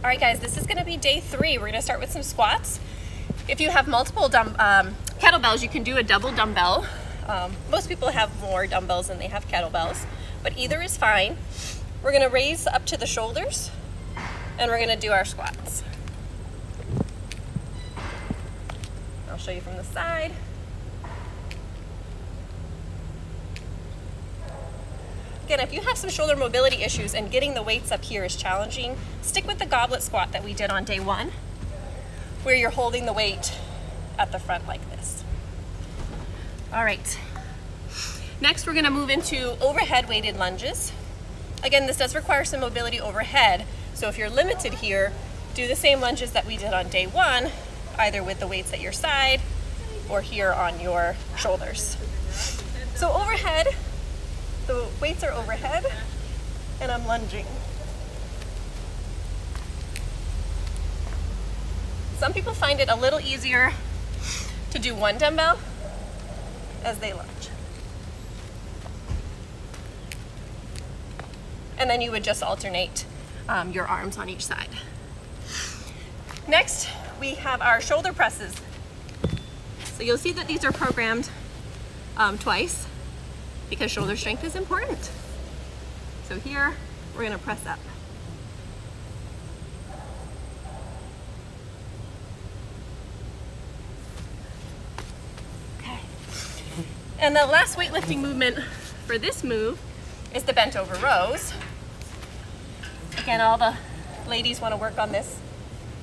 All right, guys, this is gonna be day three. We're gonna start with some squats. If you have multiple dumb, um, kettlebells, you can do a double dumbbell. Um, most people have more dumbbells than they have kettlebells, but either is fine. We're gonna raise up to the shoulders and we're gonna do our squats. I'll show you from the side. Again, if you have some shoulder mobility issues and getting the weights up here is challenging, stick with the goblet squat that we did on day one, where you're holding the weight at the front like this. All right. Next, we're gonna move into overhead weighted lunges. Again, this does require some mobility overhead, so if you're limited here, do the same lunges that we did on day one, either with the weights at your side or here on your shoulders. So overhead, weights are overhead and I'm lunging. Some people find it a little easier to do one dumbbell as they lunge. And then you would just alternate um, your arms on each side. Next, we have our shoulder presses. So you'll see that these are programmed um, twice because shoulder strength is important. So here, we're gonna press up. Okay. And the last weightlifting movement for this move is the bent over rows. Again, all the ladies wanna work on this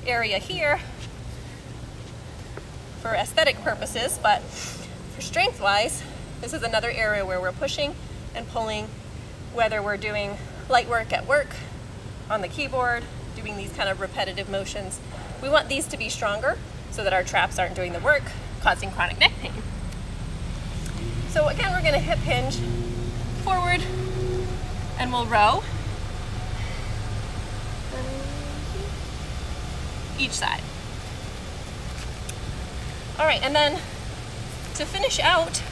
area here for aesthetic purposes, but for strength wise, this is another area where we're pushing and pulling, whether we're doing light work at work, on the keyboard, doing these kind of repetitive motions. We want these to be stronger so that our traps aren't doing the work, causing chronic neck pain. So again, we're gonna hip hinge forward and we'll row each side. All right, and then to finish out,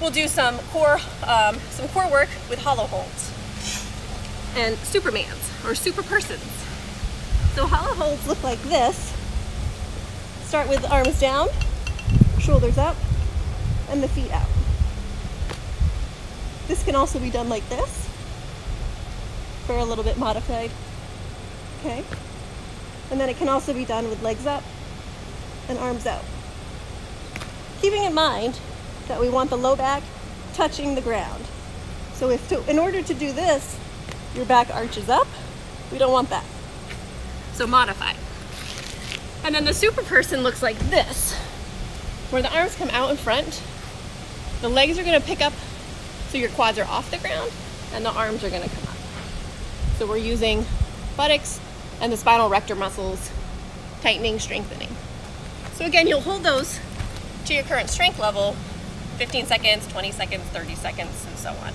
we'll do some core, um, some core work with hollow holds and supermans or super persons. So hollow holds look like this. Start with arms down, shoulders up, and the feet out. This can also be done like this for a little bit modified. Okay. And then it can also be done with legs up and arms out. Keeping in mind that we want the low back touching the ground. So if to, in order to do this, your back arches up, we don't want that. So modify. And then the super person looks like this, where the arms come out in front, the legs are gonna pick up so your quads are off the ground, and the arms are gonna come up. So we're using buttocks and the spinal erector muscles, tightening, strengthening. So again, you'll hold those to your current strength level 15 seconds, 20 seconds, 30 seconds, and so on.